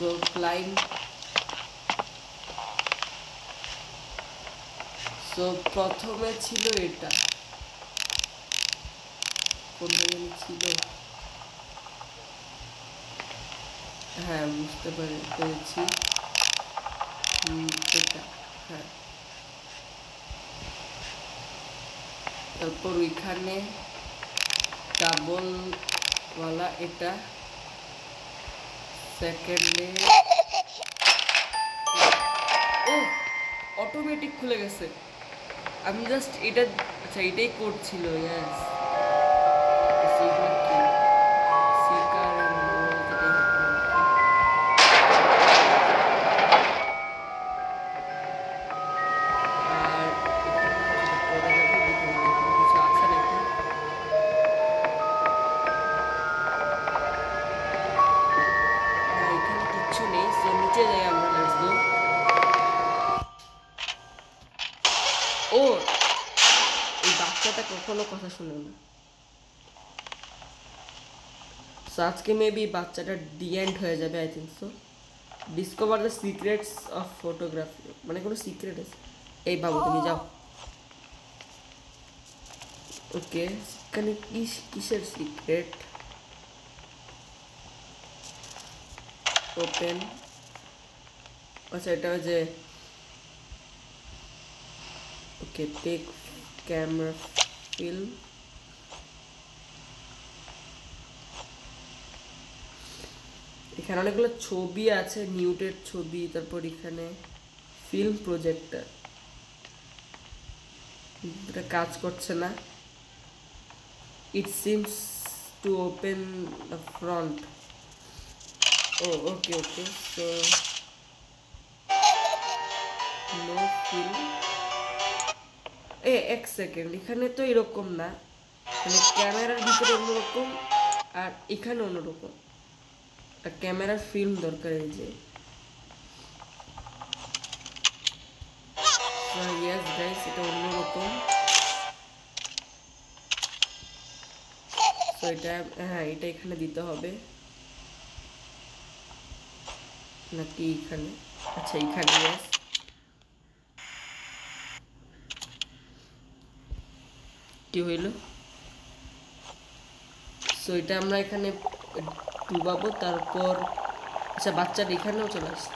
go climb সো প্রথমে ছিল এটা। কোনটা ছিল। হ্যাঁ বুঝতে পারি, পেরেছি। এটা হ্যাঁ। তারপর ওইখানে ডাবলওয়ালা এটা। সেকেন্ডে ও অটোমেটিক খুলে গেছে। আমি জাস্ট এটা আচ্ছা এটাই কোড ছিল ইয়াস আজকে মেবি বাচ্চাটা ডিএন্ড হয়ে যাবে I think so discover the secrets of photography মানে কোনো সিক্রেট আছে? এই বাবু, তুমি যাও। ওকে এখানে কি, কিসের সিক্রেট ওপেন আচ্ছা এটা যে ওকে টেক ক্যামেরা ফিল্ম এখানে অনেকগুলো ছবি আছে নিউটেড ছবি, তারপর এখানে ফিল্ম প্রজেক্টর এটা কাজ করছে না। It seems to open the front O okay okay so no film এ, এক সেকেন্ড এখানে তো এরকম না। মানে ক্যামেরার ভিতরে অন্যরকম আর এখানে অন্যরকম। ক্যামেরার ফিল্ম দরকার এই যে ইয়েস গাইস এটা অন্যরকম তো এটা হ্যাঁ এটা এখানে দিতে হবে। নাকি এখানে? আচ্ছা এখানে, yes. কি হইল? সো এটা আমরা এখানে ডুবাবো, তারপর আচ্ছা বাচ্চাটা এখানেও চলে আসছে।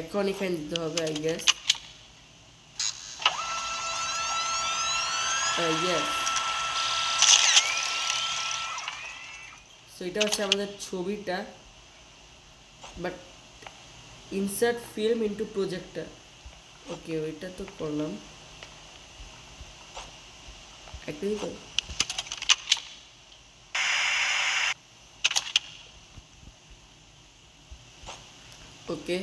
এখন এখানে দিতে হবে আই গেস ইয়েস সো এটা হচ্ছে আমাদের ছবিটা। But insert film into projector okay ওইটা তো করলাম। একটাই তো ওকে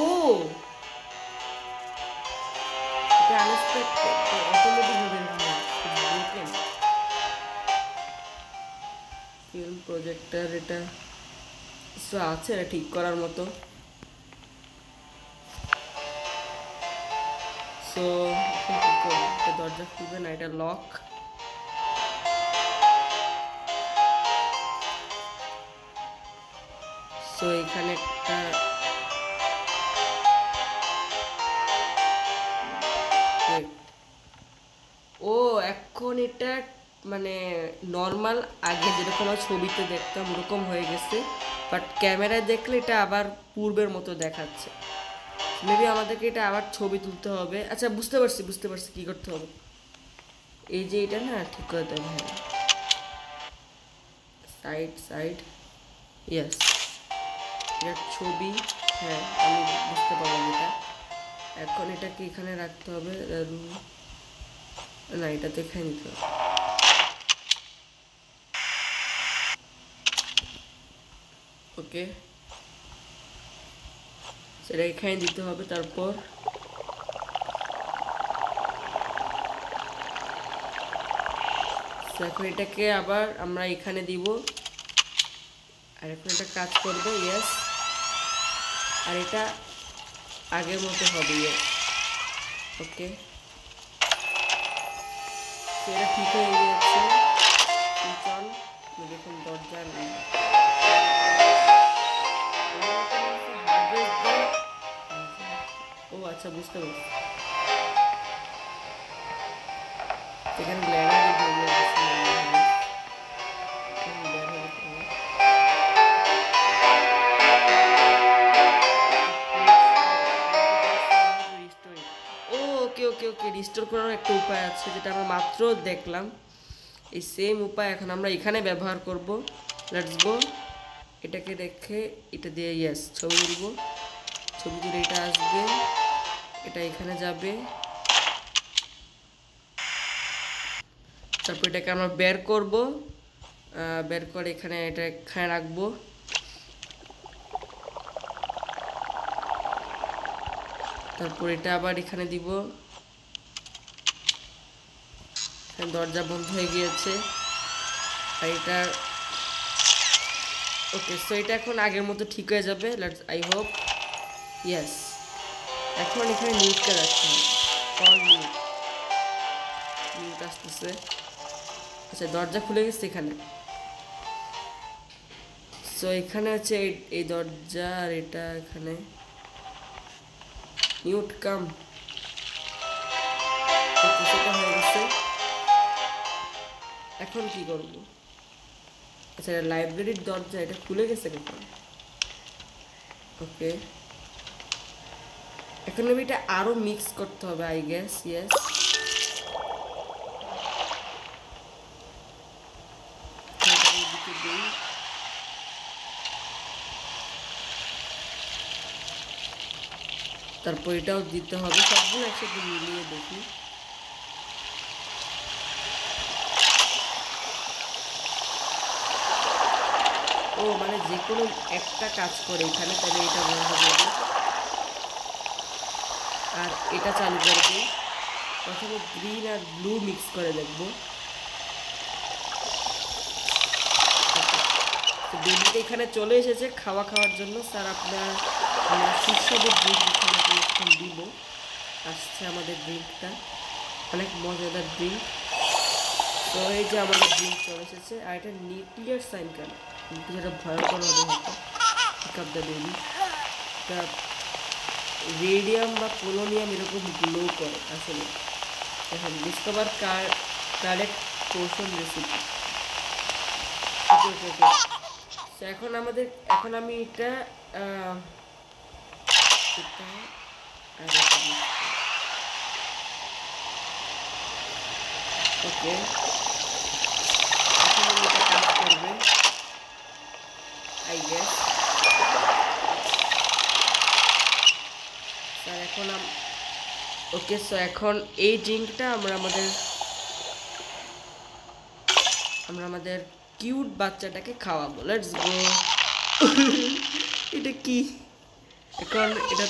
ও এটা আনএক্সপেক্টেড অটোমেটিক হবে ব্রোকেন ফিল্ম প্রজেক্টর এটা কিছু আছে, এটা ঠিক করার মতো। সো দরজা খুলবে না, এটা লক সো এখানে একটা ও, এখন এটা মানে নর্মাল আগে যেরকম ছবিতে দেখতাম, ওরকম হয়ে গেছে। বাট ক্যামেরায় দেখলে এটা আবার পূর্বের মতো দেখাচ্ছে। মেবি আমাদেরকে এটা আবার ছবি তুলতে হবে। আচ্ছা বুঝতে পারছি বুঝতে পারছি কী করতে হবে। এই যে এটা না, ঠিক করে দেবে হ্যাঁ। সাইড সাইড ইয়েস এটা ছবি হ্যাঁ আমি বুঝতে পারলাম এটা। এখন এটাকে এখানে রাখতে হবে না, এটা এখানে নিতে হবে। ওকে সেটা এখানে দিতে হবে তারপর। এখন এটাকে আবার আমরা এখানে দিব। আর এখন এটা কাজ করবে ইয়েস আর এটা আগের মতো হবে ইয়েস ওকে এটা ঠিক হয়ে গিয়েছে। আচ্ছা বুঝতে পারছি। ওকে ওকে ওকে রিস্টোর করার একটা উপায় আছে, যেটা আমরা মাত্র দেখলাম। এই সেম উপায় এখন আমরা এখানে ব্যবহার করব। লেটস গো এটাকে রেখে এটা দিয়ে ইয়েস ছবি তুলব। ছবি তুলে এটা আসবে। এটা এখানে যাবে। তারপর এটাকে আমরা বের করব। বের করে এখানে এটা এখানে রাখব। তারপর এটা আবার এখানে দিব। দরজা বন্ধ হয়ে গিয়েছে। আর এটা ওকে সো এটা এখন আগের মতো ঠিক হয়ে যাবে। লেটস আই হোপ ইয়েস এখন এখানে হবে কল নিউট নিউট আসতেছে আচ্ছা দরজা খুলে গেছে এখানে। সো এখানে আছে এই- দরজা আর এটা এখানে। মিউট কাম হয়ে গেছে। এখন কি করব? আচ্ছা লাইব্রেরির দরজা, এটা খুলে গেছে কখন? ওকে এখন এটা আরও মিক্স করতে হবে আই গেস ইয়েস তারপর এটাও দিতে হবে, সবগুলো একসাথে মিলিয়ে দেখি। ও মানে যে কোনো একটা কাজ করে, এখানে তাহলে এটা বন্ধ করে আর এটা চালু করে দিই। প্রথমে গ্রিন আর ব্লু মিক্স করে দেখব। তো বেবিটা এখানে চলে এসেছে খাওয়া খাওয়ার জন্য। স্যার আপনার আমরা সুস্বাদু ড্রিঙ্ক এখানে দিব। আসছে আমাদের ড্রিঙ্কটা অনেক মজাদার ড্রিঙ্ক তো এই যে আমাদের ড্রিঙ্ক চলে এসেছে। আর এটা নিউক্লিয়ার সাইন কেন যেটা ভয়ঙ্কর হবে হয়তো। পিক আপ দ্য বেবি এটা রেডিয়াম বা পোলোনিয়াম এরকম গ্লো করে, আসলে। এখন ডিসকভার কার কারেক্ট পোর্শন রেসিপি এখন আমাদের, এখন আমি এটা। ওকে এখন আমি এটা কাজ করবে আই গেস স্যার এখন আম ওকে সো এখন এই ড্রিঙ্কটা আমরা আমাদের আমরা আমাদের কিউট বাচ্চাটাকে খাওয়াবো। লেটস গো এটা কি? এখন এটা,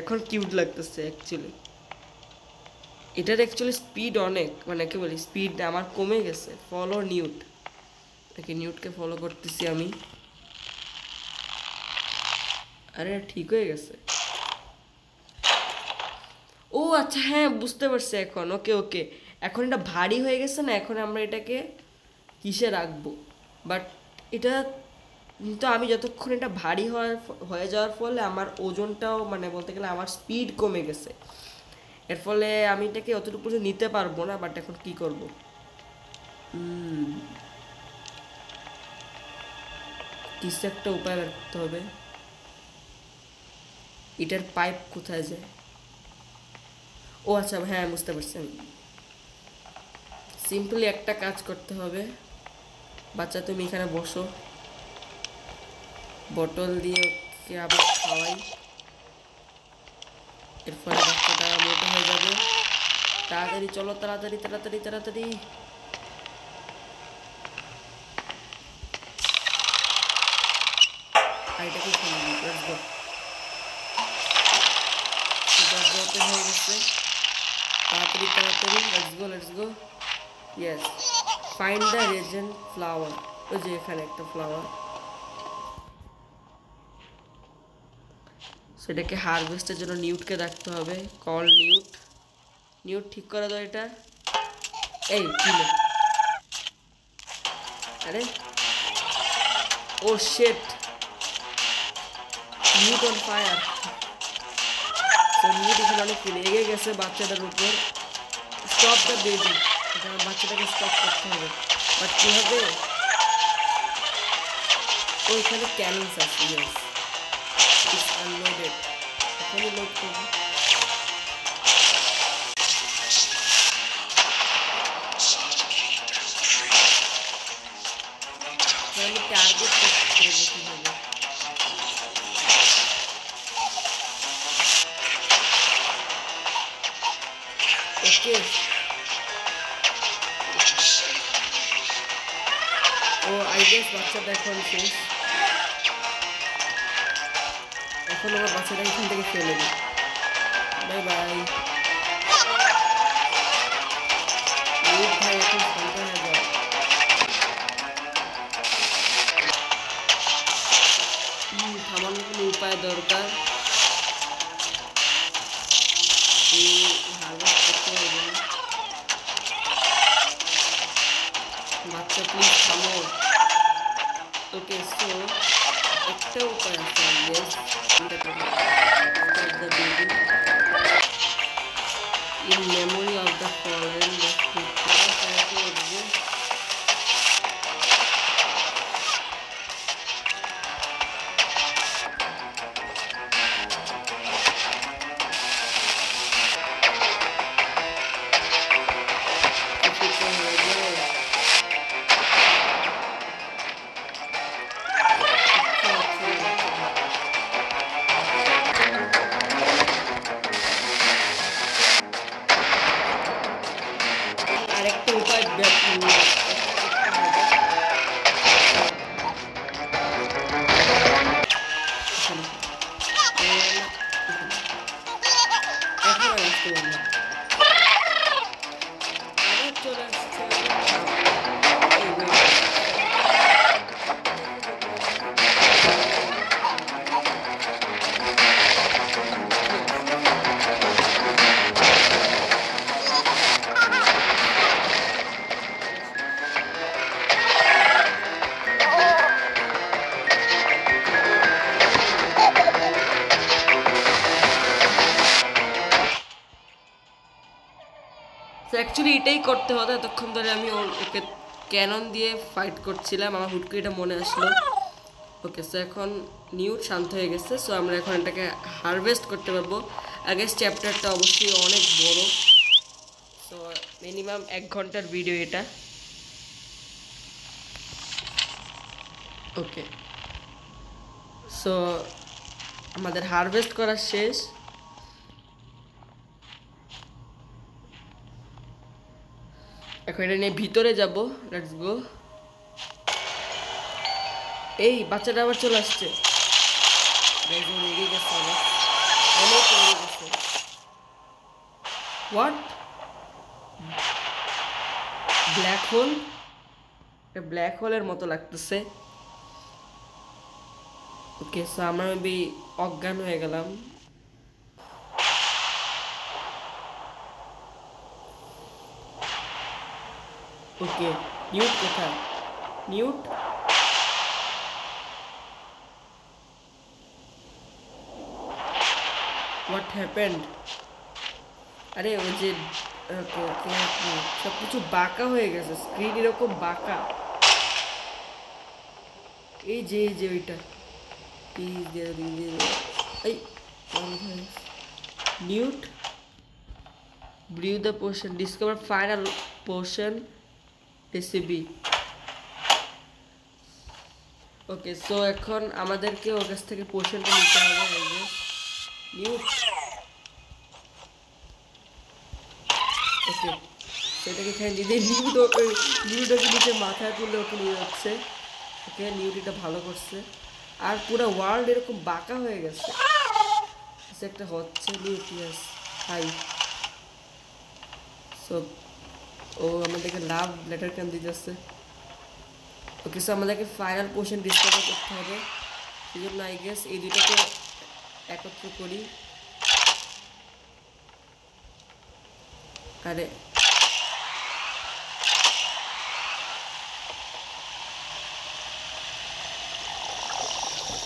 এখন কিউট লাগতেছে অ্যাকচুয়ালি এটার অ্যাকচুয়ালি স্পিড অনেক মানে কি বলি স্পিড আমার কমে গেছে ফলো নিউট এটাকে নিউটকে ফলো করতেছি আমি। আরে, ঠিক হয়ে গেছে। আচ্ছা হ্যাঁ বুঝতে পারছি এখন। ওকে ওকে। এখন এটা ভারী হয়ে গেছে না, এখন আমরা এটাকে কিসে রাখব? বাট এটা কিন্তু আমি যতক্ষণ এটা ভারী হওয়ার হয়ে যাওয়ার ফলে আমার ওজনটাও মানে বলতে গেলে আমার স্পিড কমে গেছে। এর ফলে আমি এটাকে অতটুকু নিতে পারব না বাট এখন কি করব? কিছু একটা উপায় করতে হবে। এটার পাইপ কোথায় যায়? ও আচ্ছা হ্যাঁ বুঝতে পারছি। সিম্পলি একটা কাজ করতে হবে। বাচ্চা, তুমি এখানে বসো। বটল দিয়ে ওকে আবার খাওয়াই। এর ফলে বাচ্চাটা মোটা হয়ে যাবে। তাড়াতাড়ি চলো, তাড়াতাড়ি তাড়াতাড়ি তাড়াতাড়ি। দরজা ওপেন হয়ে গেছে। তাড়াতাড়ি তাড়াতাড়ি let's go let's go yes find the regent flower ওই যে এখানে একটা ফ্লাওয়ার সেটাকে হারভেস্টের জন্য নিউটকে রাখতে হবে কল নিউট নিউট ঠিক করে দাও এটা এই কিলো আরে ও শেট নিউট অন ফায়ার তো নিউট এখানে অনেক রেগে গেছে বাচ্চাটার উপর স্টপ দ্য বেবি এখানে বাচ্চাটাকে স্টপ করতে হবে বাট কীভাবে ও এখানে ক্যানন্স আছে ইয়েস ইটস আনলোডেড এখনই লোড করব বাচ্চাটা এখন শেষ। এখন আমার বাচ্চাটা এখান থেকে ফেলে দিই। Bye bye. করতে হতো এতক্ষণ ধরে আমি ওকে ক্যানন দিয়ে ফাইট করছিলাম, আমার হুট করে এটা মনে আসলো। ওকে সো এখন নিউট শান্ত হয়ে গেছে সো আমরা এখন এটাকে হারভেস্ট করতে পারব। আগের চ্যাপ্টারটা অবশ্যই অনেক বড়। সো মিনিমাম এক ঘণ্টার ভিডিও এটা। ওকে সো আমাদের হারভেস্ট করা শেষ। এখন এটা নিয়ে ভিতরে যাব। লেটস গো এই বাচ্চাটা আবার চলে আসছে। হোয়াট ব্ল্যাক হোল ব্ল্যাক হোলের মতো লাগতেছে। ওকে সো আমরা মেবি অজ্ঞান হয়ে গেলাম। ওকে নিউট কোথায় নিউট হোয়াট হ্যাপেন্ড আরে ওই যে ওকে ওকে সব কিছু বাঁকা হয়ে গেছে স্ক্রিন এরকম বাঁকা এই যে এই যে ওইটা এই যে এই যে এই Newt brew the potion discover final potion recipe okay so এখন আমাদেরকে ওর কাছ থেকে পোর্শনটা নিতে হবে নিউট ওকে সেটাকে এখানে দিতে নিউট নিউটাকে নিচে মাথায় তুলে ওকে নিয়ে যাচ্ছে। ওকে নিউট এটা ভালো করছে। আর পুরো ওয়ার্ল্ড এরকম বাঁকা হয়ে গেছে। কিছু একটা হচ্ছে নিউক্লিয়াস হাই সো ও আমাদেরকে লাভ লেটার কেন দিতে আসছে ওকে সো আমাদেরকে ফাইনাল কোশ্চেন ডিসকভার করতে হবে। সেই জন্য আই গেস এই দুটোকে একত্র করি। আরে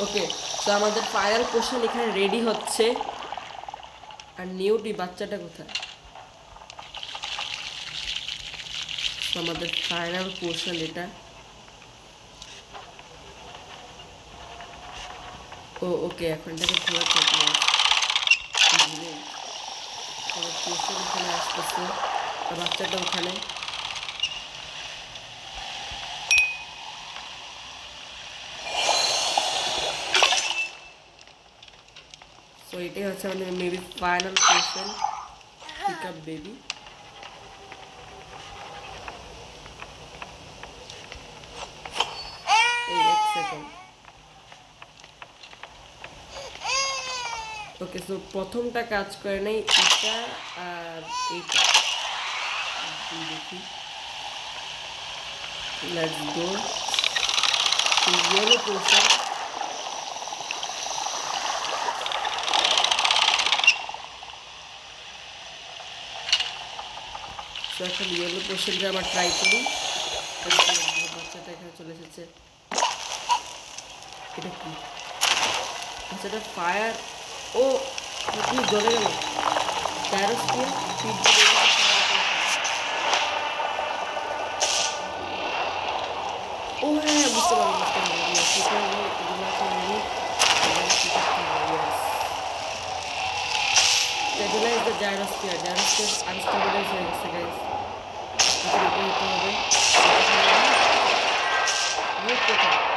ওকে তো আমাদের ফাইনাল কোশ্চেন এখানে রেডি হচ্ছে। আর নিউটি বাচ্চাটা কোথায়? আমাদের ফাইনাল কোশ্চেন এটা। ও, ওকে, এখন এটাকে খোলা থাকবে কোশ্চেন ওখানে আসতেছে। বাচ্চাটা ওখানে। সো এটাই হচ্ছে আমাদের maybe final question pick up baby এই এক সেকেন্ড ওকে সো প্রথমটা কাজ করে নাই এটা আর এইটা। দেখি এখন আমরা ট্রাই করি বাচ্চাটা এখানে চলে এসেছে এটা কি বাচ্চাটা ফায়ার ও কি জ্বলে গেল প্যারোস্ফিয়ার ফিড ও হ্যাঁ হ্যাঁ বুঝতে পারলাম বুঝতে পারলাম সেটা হলো এগুলো আছে menu stabilize the gyrosphere gyrosphere unstabilize হয়ে গেছে গাইস এটার উপরে দিতে হবে মুখ কোথায়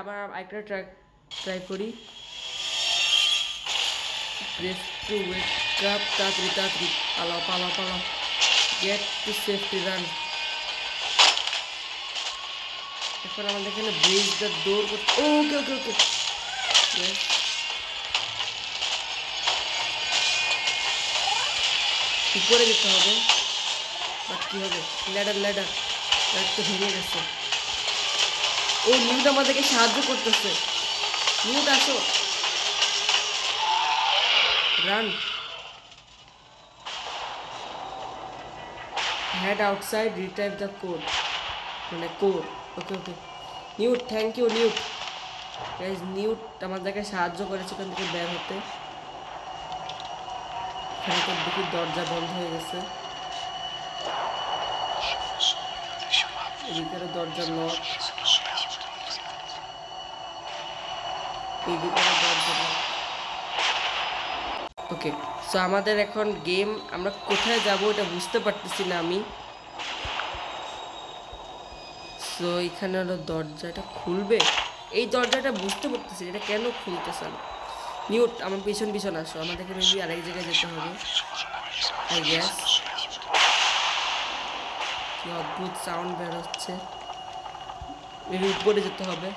আবার আরেকটা ট্রাই ট্রাই করি। প্রেস টু ওয়েক আপ তাড়াতাড়ি তাড়াতাড়ি, পালাও পালাও পালাও। গেট টু সেফটি রান এখন আমাদের এখানে ব্রিজ দ্য ডোর করতে ওকে ওকে ওকে উপরে যেতে হবে। বাট কী হবে? ল্যাডার ল্যাডার ল্যাডার তো ভেঙে গেছে। ও নিউট আমাদেরকে সাহায্য করতেছে। নিউট আসো। Run head outside retype the code মানে code okay okay Newt thank you Newt guys Newt আমাদেরকে সাহায্য করেছে ওখান থেকে বের হতে। এখানে তো দরজা বন্ধ হয়ে গেছে। এদিকে দরজা লক এইদিকে দরজা লক ওকে সো আমাদের এখন গেম আমরা কোথায় যাব এটা বুঝতে পারতেছি না আমি। সো এখানে হলো দরজাটা খুলবে। এই দরজাটা বুঝতে পারতেছি এটা কেন খুলতেছে না? নিউট আমার পিছন পিছন আসো আমাদেরকে মেবি আরেক জায়গায় যেতে হবে গ্যাস অদ্ভুত সাউন্ড বের হচ্ছে মেবি উপরে যেতে হবে।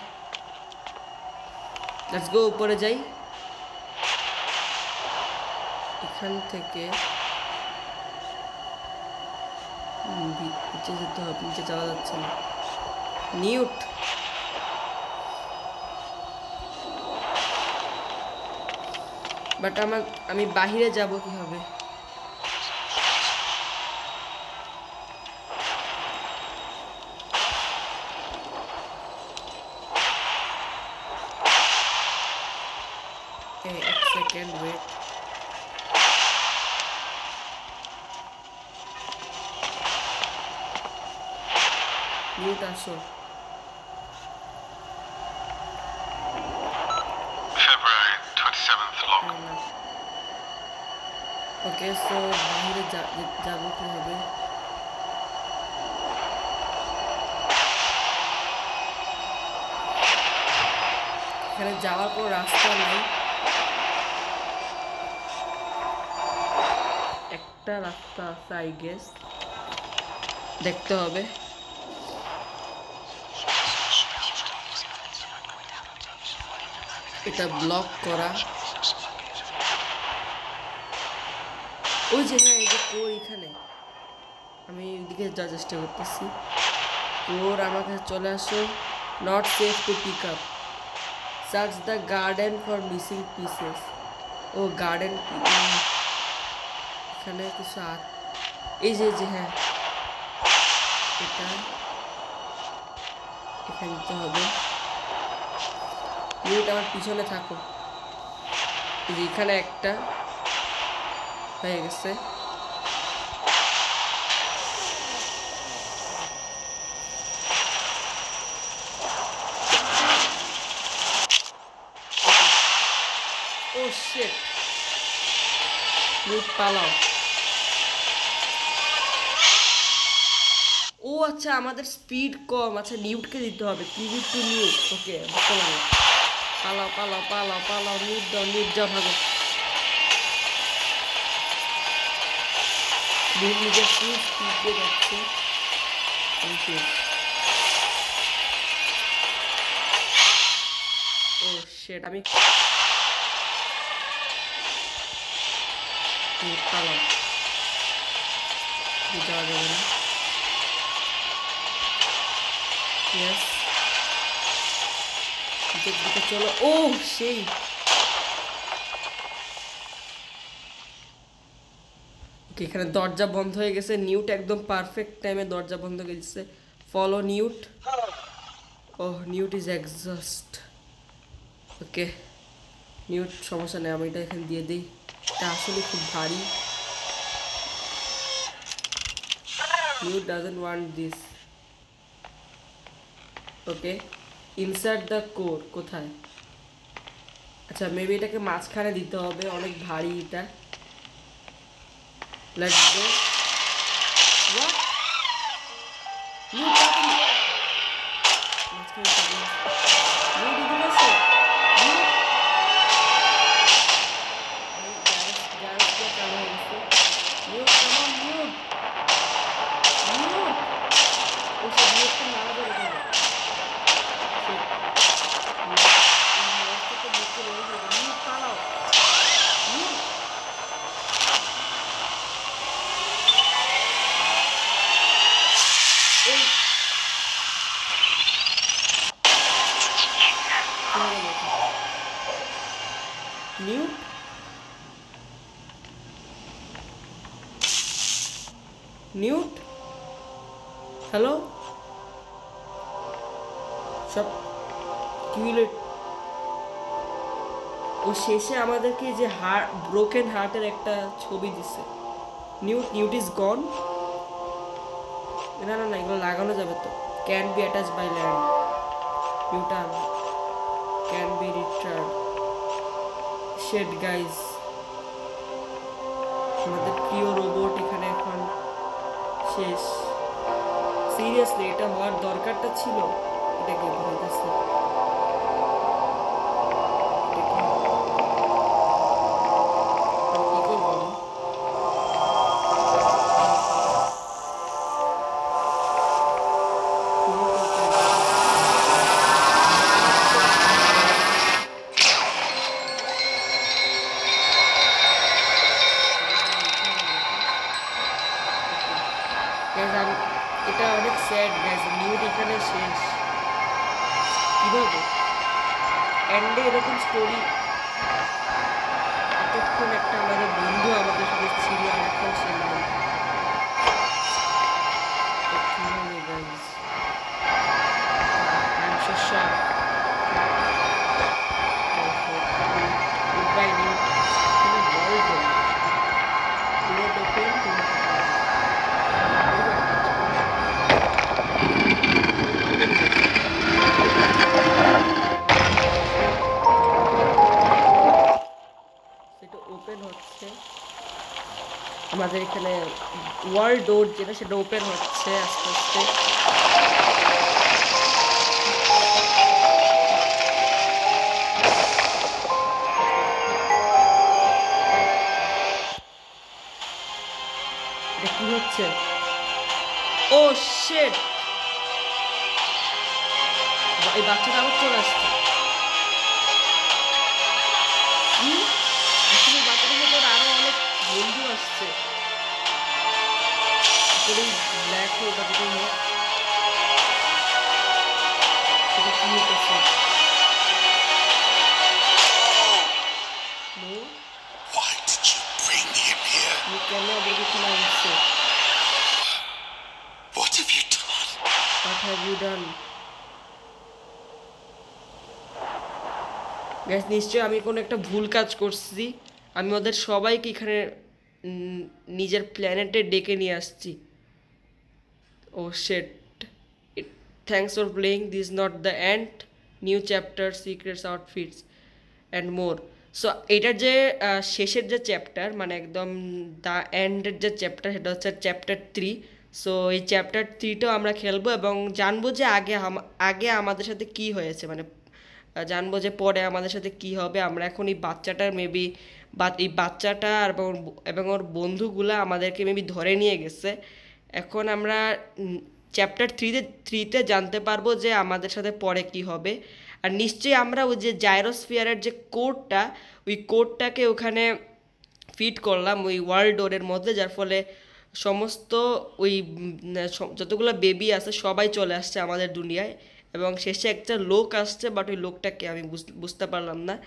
লেটস গো উপরে যাই। এখান থেকে নিচে যেতে হবে, নিচে যাওয়া যাচ্ছে না। নিউট বাট আমার আমি বাহিরে যাব কি এই এক second wait mute February 27th log. Okay so বাইরে যা- কীভাবে এখানে যাওয়ার কোনো রাস্তা নাই। একটা রাস্তা আছে আই গেস দেখতে হবে। এটা ব্লক করা। ওই যে হ্যাঁ এই যে কোর এখানে। আমি এদিকে যাওয়ার চেষ্টা করতেছি। কোর, আমার কাছে চলে আসো। Not safe to pick up search the garden for missing pieces O garden এখানে কিছু আর। এই যে যে হ্যাঁ। এটা। এখানে হবে। মিনিট আমার পিছনে থাকো। এখানে একটা হয়ে গেছে। পালাও। ও আচ্ছা আমাদের স্পিড কম। আচ্ছা নিউটকে দিতে হবে। কিউট টু নিউট ওকে বুঝতে পারলাম। পালাও পালাও পালাও পালাও নিউট দাও যাও ভাগো। যাচ্ছে। ও যাওয়া যাবে না। ইয়েস দিকে দিকে চলো। ও, সেই। এখানে দরজা বন্ধ হয়ে গেছে। নিউট একদম পারফেক্ট টাইমে দরজা বন্ধ হয়ে গেছে। Follow Newt. O Newt is exhaust okay, Newt, সমস্যা নেই, আমি এটা এখানে দিয়ে দিই। এটা আসলে খুব ভারী। Newt doesn't want this okay. Insert the core কোথায়? আচ্ছা মেবি এটাকে মাঝখানে দিতে হবে অনেক ভারী এটা। ব্রোকেন হার্টের একটা ছবি দিছে। নিউট নিউট ইজ গন না না না, এগুলো লাগানো যাবে তো। Can be attach by land Newton can be return shed guys আমাদের প্রিয় রোবট এখানে এখন শেষ। সিরিয়াসলি এটা হওয়ার দরকারটা ছিল? এটা কি ডোর যেটা সেটা ওপেন হচ্ছে আস্তে আস্তে। আসলে ব্ল্যাক বা যেটাই হোক সেটা কি হতেছে কেন আমাদের এখানে আনছো? What have you done? What have you done? Gas নিশ্চয়ই আমি কোনো একটা ভুল কাজ করছি। আমি ওদের সবাইকে এখানে নিজের প্ল্যানেটে ডেকে নিয়ে আসছি। ও shit thanks for playing this not the end new chapter secrets outfits and more so এটার যে শেষের যে চ্যাপ্টার মানে একদম দ্য এন্ডের যে চ্যাপ্টার সেটা হচ্ছে চ্যাপ্টার থ্রি সো এই চ্যাপ্টার থ্রিটাও আমরা খেলব এবং জানব যে আগে আগে আমাদের সাথে কি হয়েছে। মানে জানব যে পরে আমাদের সাথে কি হবে। আমরা এখন এই বাচ্চাটার মেবি বা, এই বাচ্চাটা এবং এবং ওর বন্ধুগুলা আমাদেরকে মেবি ধরে নিয়ে গেছে। এখন আমরা চ্যাপ্টার থ্রিতে থ্রিতে জানতে পারব যে আমাদের সাথে পরে কি হবে। আর নিশ্চয়ই আমরা ওই যে জাইরোস্ফিয়ারের যে কোডটা ওই কোডটাকে ওখানে ফিট করলাম ওই ওয়ার্ল্ড ডোরের মধ্যে, যার ফলে সমস্ত ওই যতগুলো বেবি আছে সবাই চলে আসছে আমাদের দুনিয়ায়। এবং শেষে একটা লোক আসছে বাট ওই লোকটাকে আমি বুঝ- বুঝতে পারলাম না।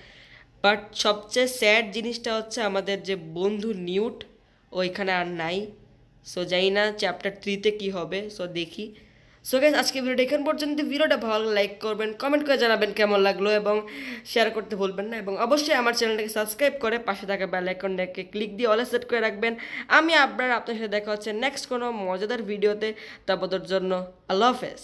বাট সবচেয়ে স্যাড জিনিসটা হচ্ছে আমাদের যে বন্ধু নিউট, ওইখানে আর নাই। সো জানি না চ্যাপ্টার থ্রিতে কী হবে। সো দেখি। সো গাইজ আজকে ভিডিওটা এখান পর্যন্ত। ভিডিওটা ভালো লাইক করবেন কমেন্ট করে জানাবেন কেমন লাগল এবং শেয়ার করতে ভুলবেন না। এবং অবশ্যই আমার চ্যানেলটাকে সাবস্ক্রাইব করে পাশে থাকা বেল আইকনটাকে ক্লিক দিয়ে অলে সেট করে রাখবেন। আমি আপনার আপনার সাথে দেখা হচ্ছে নেক্সট কোনো মজাদার ভিডিওতে তারপর জন্য, আল্লাহ হাফেজ।